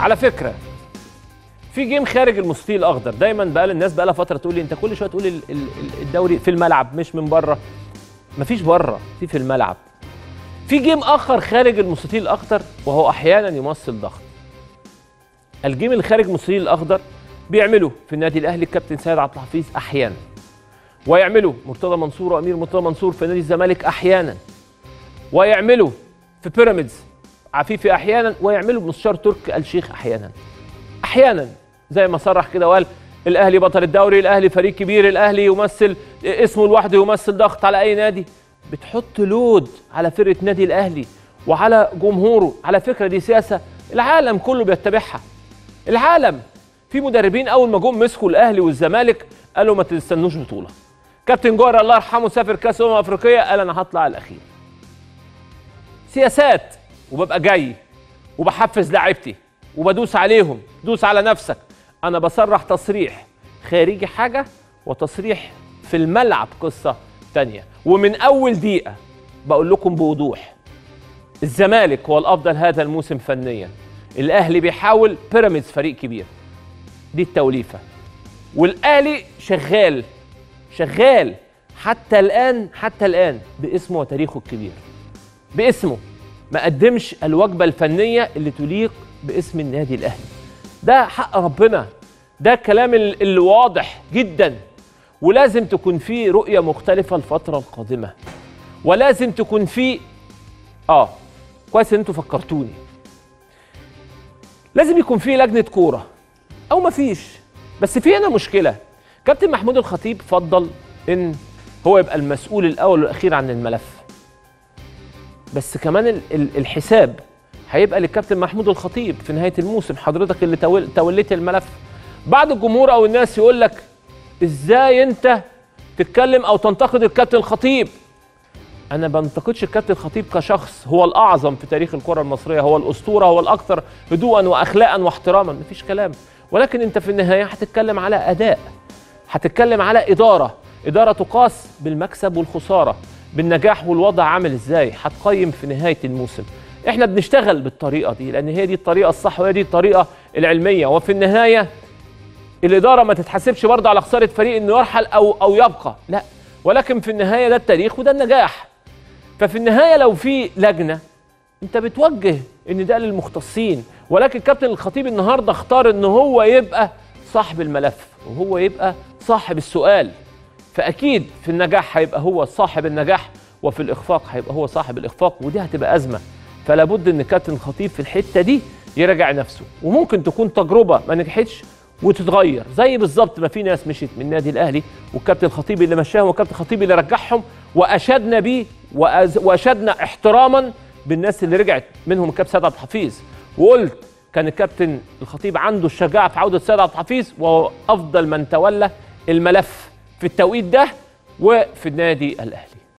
على فكرة في game خارج المستطيل الأخضر. دايما بقى الناس بقى لها فترة تقول لي أنت كل شوية تقول ال- ال- ال- الدوري في الملعب مش من بره. مفيش بره في في الملعب. في game آخر خارج المستطيل الأخضر وهو أحيانا يمثل ضغط. ال game اللي خارج المستطيل الأخضر بيعمله في النادي الأهلي الكابتن سيد عبد الحفيظ أحيانا. ويعمله مرتضى منصور وأمير مرتضى منصور في نادي الزمالك أحيانا. ويعمله في بيراميدز عفيفي أحيانا ويعمله بمستشار تركي الشيخ أحيانا. أحيانا زي ما صرح كده وقال الأهلي بطل الدوري الأهلي فريق كبير الأهلي يمثل اسمه لوحده يمثل ضغط على أي نادي. بتحط لود على فرقة نادي الأهلي وعلى جمهوره على فكرة دي سياسة العالم كله بيتبعها. العالم في مدربين أول ما جم مسكوا الأهلي والزمالك قالوا ما تستنوش بطولة. كابتن جوهر الله يرحمه سافر كأس أمم أفريقية قال أنا هطلع الأخير. سياسات وببقى جاي وبحفز لاعيبتي وبدوس عليهم دوس على نفسك. أنا بصرح تصريح خارجي حاجة وتصريح في الملعب قصة تانية. ومن أول دقيقة بقول لكم بوضوح. الزمالك هو الأفضل هذا الموسم فنيا. الأهلي بيحاول بيراميدز فريق كبير. دي التوليفة. والاهلي شغال شغال. حتى الآن حتى الآن باسمه وتاريخه الكبير. باسمه. ما قدمش الوجبة الفنية اللي تليق باسم النادي الأهلي. ده حق ربنا. ده الكلام ال- اللي واضح جدا. ولازم تكون فيه رؤية مختلفة الفترة القادمة. ولازم تكون فيه آه كويس إن أنتوا فكرتوني. لازم يكون فيه لجنة كورة. أو مفيش بس في هنا مشكلة. كابتن محمود الخطيب فضل إن هو يبقى المسؤول الأول والأخير عن الملف. بس كمان ال- ال- الحساب هيبقى للكابتن محمود الخطيب في نهاية الموسم. حضرتك اللي تول- توليت الملف. بعض الجمهور أو الناس يقول لك إزاي أنت تتكلم أو تنتقد الكابتن الخطيب؟ أنا بنتقدش الكابتن الخطيب كشخص. هو الأعظم في تاريخ الكرة المصرية. هو الأسطورة. هو الأكثر هدوءا واخلاقا واحتراما. مفيش كلام. ولكن أنت في النهاية هتتكلم على أداء. هتتكلم على إدارة. إدارة تقاس بالمكسب والخسارة. بالنجاح والوضع عامل إزاي هتقيم في نهاية الموسم. إحنا بنشتغل بالطريقة دي لأن هي دي الطريقة الصح وهي دي الطريقة العلمية. وفي النهاية الإدارة ما تتحاسبش برضه على خسارة فريق إنه يرحل أو أو يبقى لا. ولكن في النهاية ده التاريخ وده النجاح. ففي النهاية لو في لجنة أنت بتوجه إن ده للمختصين. ولكن كابتن الخطيب النهارده اختار إن هو يبقى صاحب الملف وهو يبقى صاحب السؤال. فأكيد في النجاح هيبقى هو صاحب النجاح وفي الإخفاق هيبقى هو صاحب الإخفاق ودي هتبقى أزمة. فلا بد إن كابتن الخطيب في الحتة دي يراجع نفسه وممكن تكون تجربة ما نجحتش وتتغير زي بالظبط ما في ناس مشيت من النادي الأهلي والكابتن الخطيب اللي مشاهم والكابتن الخطيب اللي رجعهم وأشدنا بيه وأشدنا احتراما بالناس اللي رجعت منهم الكابتن سيد عبد الحفيظ. وقلت كان الكابتن الخطيب عنده الشجاعة في عودة سيد عبد الحفيظ وهو أفضل من تولى الملف. في التوقيت ده وفي النادي الأهلي.